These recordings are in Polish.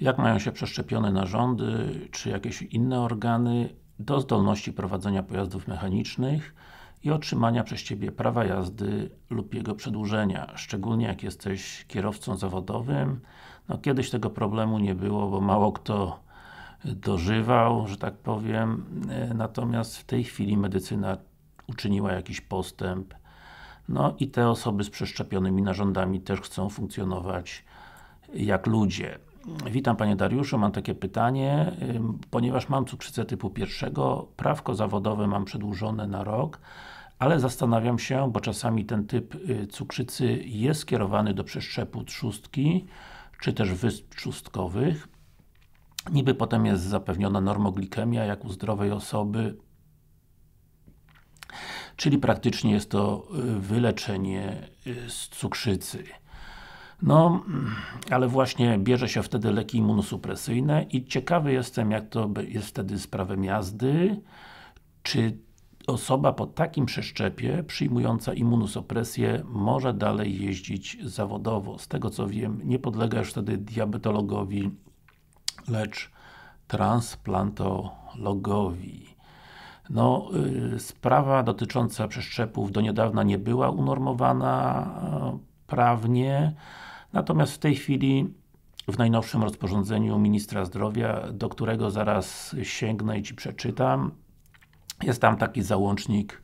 jak mają się przeszczepione narządy, czy jakieś inne organy do zdolności prowadzenia pojazdów mechanicznych i otrzymania przez Ciebie prawa jazdy lub jego przedłużenia, szczególnie jak jesteś kierowcą zawodowym. No kiedyś tego problemu nie było, bo mało kto dożywał, że tak powiem, natomiast w tej chwili medycyna uczyniła jakiś postęp no i te osoby z przeszczepionymi narządami też chcą funkcjonować jak ludzie. Witam Panie Dariuszu, mam takie pytanie, ponieważ mam cukrzycę typu pierwszego, prawko zawodowe mam przedłużone na rok, ale zastanawiam się, bo czasami ten typ y, cukrzycy jest skierowany do przeszczepu trzustki, czy też wysp trzustkowych. Niby potem jest zapewniona normoglikemia, jak u zdrowej osoby, czyli praktycznie jest to y, wyleczenie y, z cukrzycy. No, ale właśnie bierze się wtedy leki immunosupresyjne i ciekawy jestem, jak to jest wtedy z prawem jazdy, czy osoba po takim przeszczepie, przyjmująca immunosupresję, może dalej jeździć zawodowo. Z tego co wiem, nie podlega już wtedy diabetologowi, lecz transplantologowi. No, y, sprawa dotycząca przeszczepów do niedawna nie była unormowana y, prawnie, natomiast w tej chwili w najnowszym rozporządzeniu Ministra Zdrowia, do którego zaraz sięgnę i Ci przeczytam, jest tam taki załącznik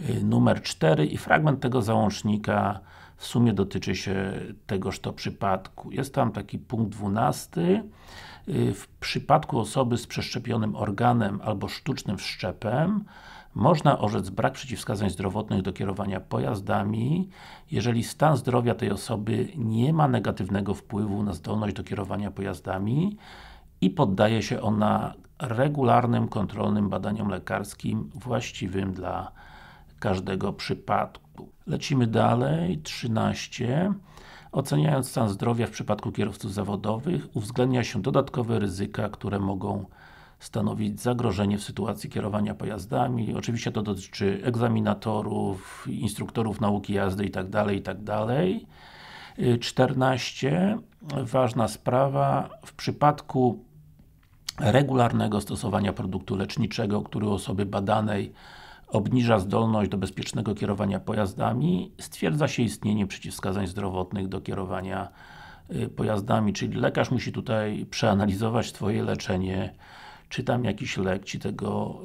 y, numer 4 i fragment tego załącznika w sumie dotyczy się tegoż to przypadku. Jest tam taki punkt 12 y, w przypadku osoby z przeszczepionym organem albo sztucznym wszczepem można orzec brak przeciwwskazań zdrowotnych do kierowania pojazdami, jeżeli stan zdrowia tej osoby nie ma negatywnego wpływu na zdolność do kierowania pojazdami i poddaje się ona regularnym, kontrolnym badaniom lekarskim właściwym dla każdego przypadku. Lecimy dalej, 13. Oceniając stan zdrowia w przypadku kierowców zawodowych, uwzględnia się dodatkowe ryzyka, które mogą stanowić zagrożenie w sytuacji kierowania pojazdami. Oczywiście to dotyczy egzaminatorów, instruktorów nauki jazdy itd. itd. 14. Ważna sprawa, w przypadku regularnego stosowania produktu leczniczego, który osoby badanej obniża zdolność do bezpiecznego kierowania pojazdami, stwierdza się istnienie przeciwwskazań zdrowotnych do kierowania y, pojazdami, czyli lekarz musi tutaj przeanalizować Twoje leczenie, czy tam jakiś lek Ci tego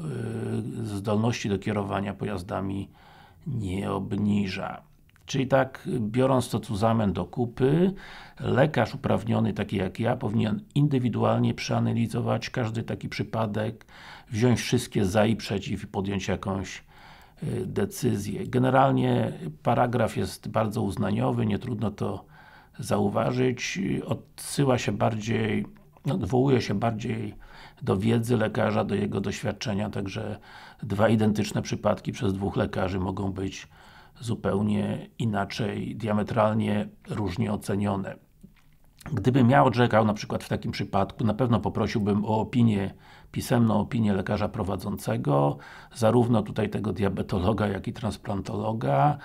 y, zdolności do kierowania pojazdami nie obniża. Czyli tak, biorąc to cuzamen do kupy, lekarz uprawniony, taki jak ja, powinien indywidualnie przeanalizować każdy taki przypadek, wziąć wszystkie za i przeciw i podjąć jakąś y, decyzję. Generalnie paragraf jest bardzo uznaniowy, nie trudno to zauważyć. Odsyła się bardziej, odwołuje się bardziej do wiedzy lekarza, do jego doświadczenia, także dwa identyczne przypadki przez dwóch lekarzy mogą być zupełnie inaczej, diametralnie różnie ocenione. Gdybym ja odrzekał na przykład w takim przypadku, na pewno poprosiłbym o opinię, pisemną opinię lekarza prowadzącego, zarówno tutaj tego diabetologa, jak i transplantologa.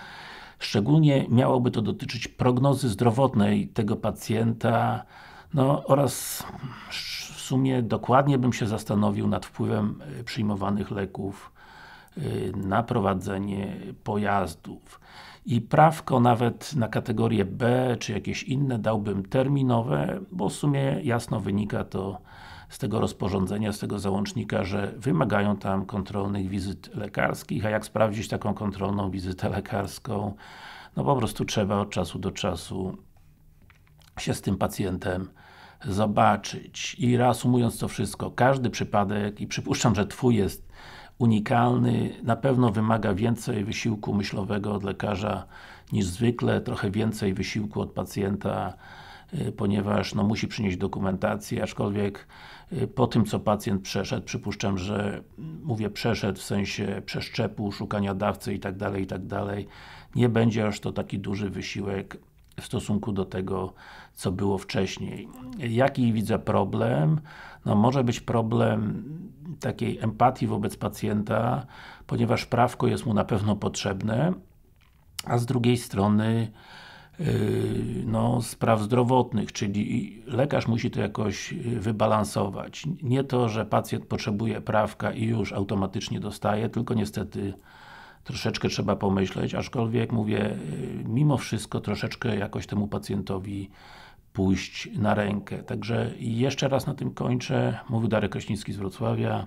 Szczególnie miałoby to dotyczyć prognozy zdrowotnej tego pacjenta, no oraz w sumie dokładnie bym się zastanowił nad wpływem y, przyjmowanych leków Y, na prowadzenie pojazdów. I prawko nawet na kategorię B, czy jakieś inne dałbym terminowe, bo w sumie jasno wynika to z tego rozporządzenia, z tego załącznika, że wymagają tam kontrolnych wizyt lekarskich, a jak sprawdzić taką kontrolną wizytę lekarską? No po prostu trzeba od czasu do czasu się z tym pacjentem zobaczyć. I reasumując to wszystko, każdy przypadek, i przypuszczam, że Twój jest unikalny, na pewno wymaga więcej wysiłku myślowego od lekarza niż zwykle, trochę więcej wysiłku od pacjenta, y, ponieważ no, musi przynieść dokumentację, aczkolwiek y, po tym co pacjent przeszedł, przypuszczam, że mówię przeszedł w sensie przeszczepu, szukania dawcy itd., tak itd., tak nie będzie aż to taki duży wysiłek w stosunku do tego, co było wcześniej. Jaki widzę problem? No może być problem takiej empatii wobec pacjenta, ponieważ prawko jest mu na pewno potrzebne, a z drugiej strony no, spraw zdrowotnych, czyli lekarz musi to jakoś wybalansować. Nie to, że pacjent potrzebuje prawka i już automatycznie dostaje, tylko niestety troszeczkę trzeba pomyśleć, aczkolwiek mówię, mimo wszystko troszeczkę jakoś temu pacjentowi pójść na rękę. Także jeszcze raz na tym kończę. Mówił Darek Kraśnicki z Wrocławia,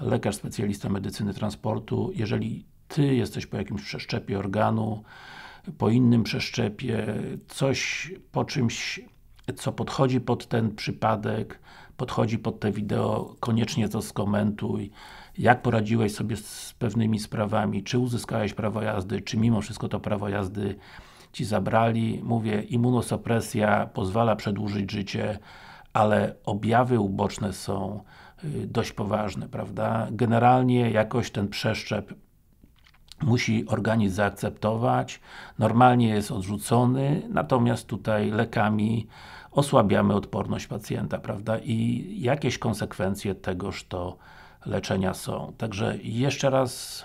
lekarz specjalista medycyny transportu. Jeżeli Ty jesteś po jakimś przeszczepie organu, po innym przeszczepie, coś po czymś, co podchodzi pod ten przypadek, podchodzi pod te wideo, koniecznie to skomentuj. Jak poradziłeś sobie z pewnymi sprawami, czy uzyskałeś prawo jazdy, czy mimo wszystko to prawo jazdy Ci zabrali. Mówię, immunosupresja pozwala przedłużyć życie, ale objawy uboczne są y, dość poważne, prawda? Generalnie jakoś ten przeszczep musi organizm zaakceptować, normalnie jest odrzucony, natomiast tutaj lekami osłabiamy odporność pacjenta, prawda? I jakieś konsekwencje tegoż to leczenia są. Także jeszcze raz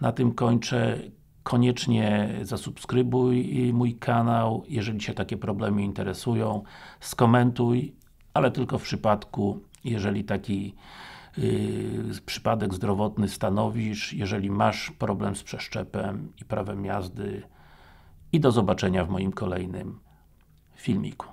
na tym kończę. Koniecznie zasubskrybuj mój kanał, jeżeli Cię takie problemy interesują. Skomentuj, ale tylko w przypadku, jeżeli taki Yy, przypadek zdrowotny stanowisz, jeżeli masz problem z przeszczepem i prawem jazdy i do zobaczenia w moim kolejnym filmiku.